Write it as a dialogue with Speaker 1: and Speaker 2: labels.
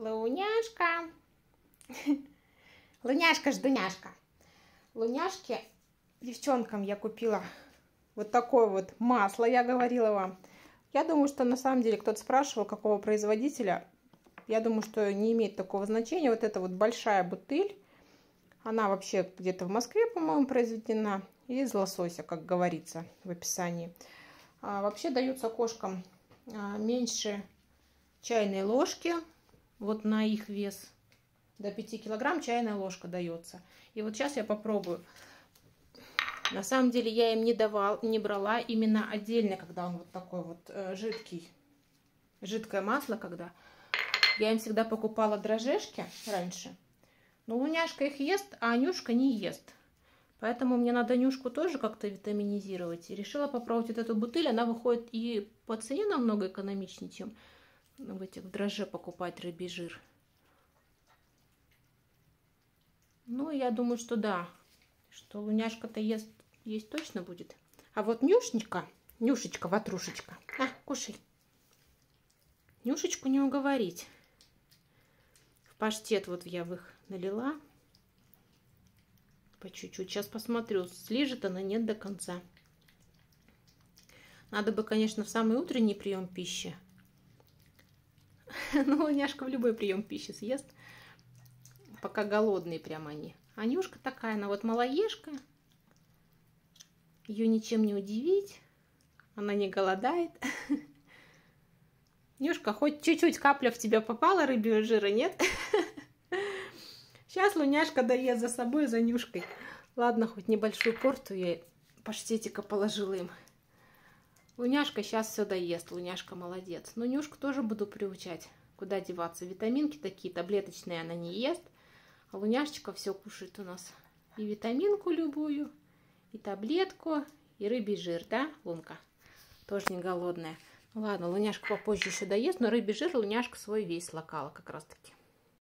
Speaker 1: Луняшка. Луняшка, ждуняшка. Луняшке девчонкам я купила вот такое вот масло, я говорила вам. Я думаю, что на самом деле кто-то спрашивал, какого производителя. Я думаю, что не имеет такого значения. Вот эта вот большая бутыль, она вообще где-то в Москве, по-моему, произведена. Из лосося, как говорится в описании. А, вообще даются кошкам а, меньше чайной ложки вот на их вес до 5 килограмм чайная ложка дается. И вот сейчас я попробую. На самом деле я им не давал, не брала именно отдельно, когда он вот такой вот э, жидкий, жидкое масло, когда я им всегда покупала дрожжешки раньше. Но Луняшка их ест, а Анюшка не ест. Поэтому мне надо Нюшку тоже как-то витаминизировать. И решила попробовать вот эту бутыль. Она выходит и по цене намного экономичнее, чем в этих дрожже покупать рыбий жир. Ну, я думаю, что да, что луняшка-то ест, есть точно будет. А вот Нюшечка, Нюшечка, ватрушечка, а, кушай. Нюшечку не уговорить. В паштет вот я в их налила. По чуть-чуть. Сейчас посмотрю, слижет она, нет до конца. Надо бы, конечно, в самый утренний прием пищи Ну, няшка в любой прием пищи съест. Пока голодные прям они. Анюшка такая, она вот малоежка. Ее ничем не удивить. Она не голодает. Нюшка, хоть чуть-чуть капля в тебя попала рыбьего жира, нет? Сейчас Луняшка доест за собой, за Нюшкой. Ладно, хоть небольшую порту я паштетика положила им. Луняшка сейчас все доест, Луняшка молодец. Но Нюшку тоже буду приучать. Куда деваться? Витаминки такие таблеточные она не ест. А Луняшечка все кушает у нас. И витаминку любую, и таблетку, и рыбий жир, да, Лунка? Тоже не голодная. Ну ладно, Луняшка попозже еще доест, но рыбий жир Луняшка свой весь локала как раз таки.